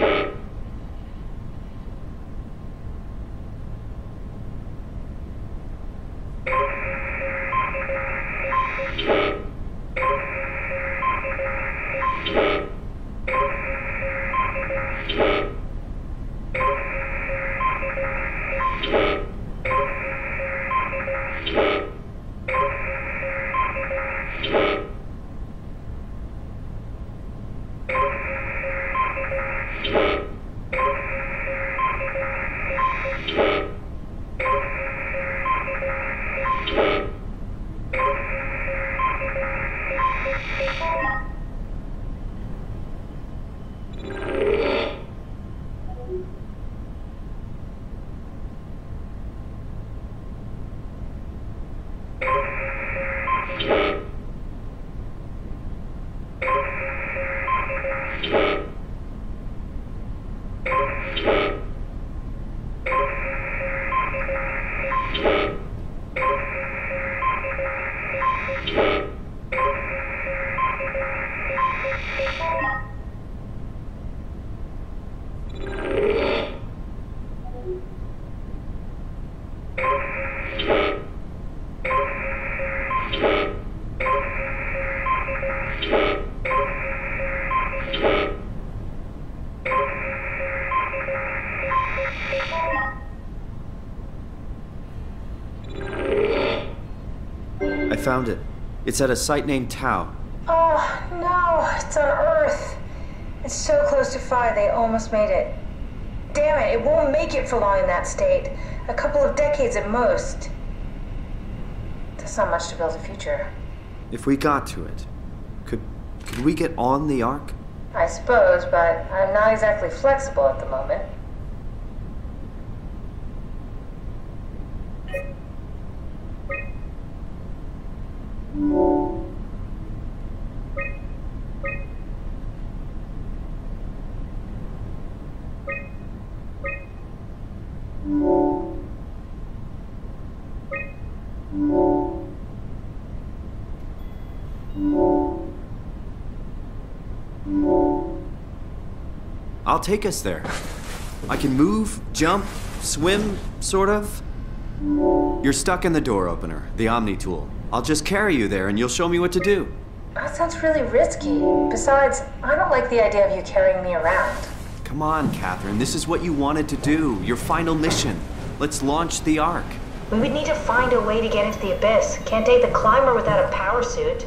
Thank you. Found it. It's at a site named Tau. Oh, no, it's on Earth. It's so close to Phi, they almost made it. Damn it, it won't make it for long in that state. A couple of decades at most. That's not much to build a future. If we got to it, could could we get on the Ark? I suppose, but I'm not exactly flexible at the moment. I'll take us there. I can move, jump, swim, sort of. You're stuck in the door opener, the Omni tool. I'll just carry you there and you'll show me what to do. That sounds really risky. Besides, I don't like the idea of you carrying me around. Come on, Catherine. This is what you wanted to do. Your final mission. Let's launch the Ark. We would need to find a way to get into the abyss. Can't take the climber without a power suit.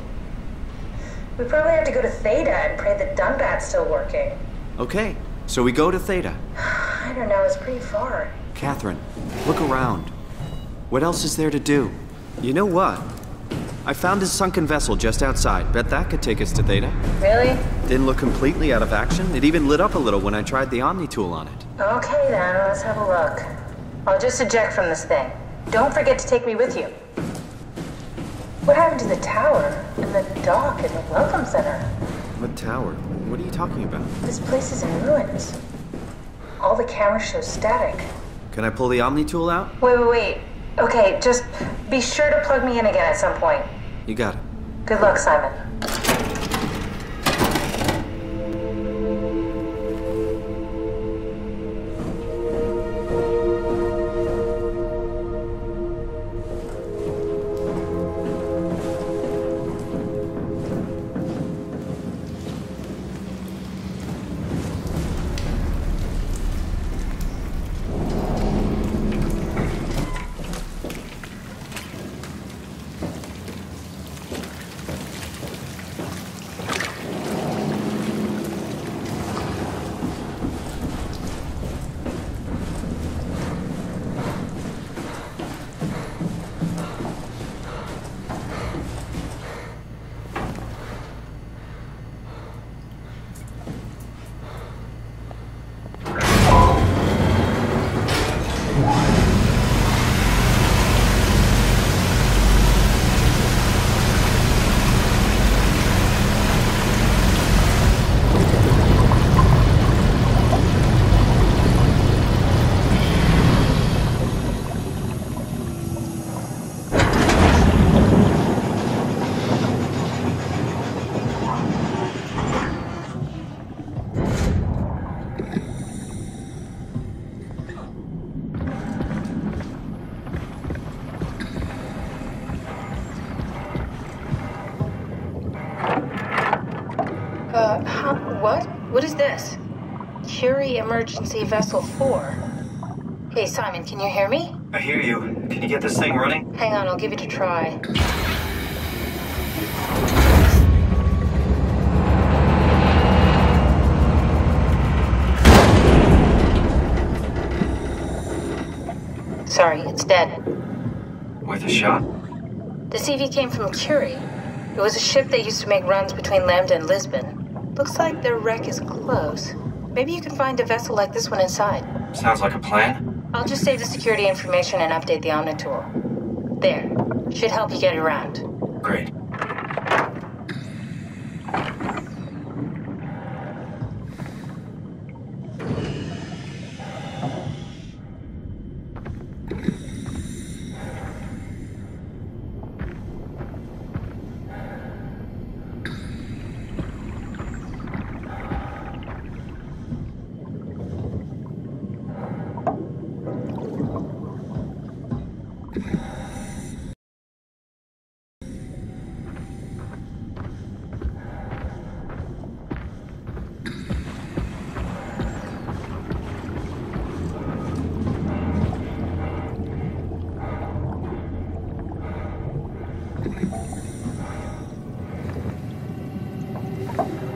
We probably have to go to Theta and pray that Dunbat's still working. Okay, so we go to Theta. I don't know, it's pretty far. Catherine, look around. What else is there to do? You know what? I found a sunken vessel just outside. Bet that could take us to Theta. Really? Didn't look completely out of action. It even lit up a little when I tried the Omni tool on it. Okay then, let's have a look. I'll just eject from this thing. Don't forget to take me with you. What happened to the tower, and the dock, and the welcome center? What tower? What are you talking about? This place is in ruins. All the cameras show static. Can I pull the Omni tool out? Wait, wait, wait. Okay, just be sure to plug me in again at some point. You got it. Good luck, Simon. What? Is this? Curie Emergency Vessel 4. Hey, Simon, can you hear me? I hear you. Can you get this thing running? Hang on, I'll give it a try. Sorry, it's dead. Worth a shot. The CV came from Curie. It was a ship that used to make runs between Lambda and Lisbon. Looks like their wreck is close. Maybe you can find a vessel like this one inside. Sounds like a plan. I'll just save the security information and update the Omnitool. There. Should help you get around. Great. 네.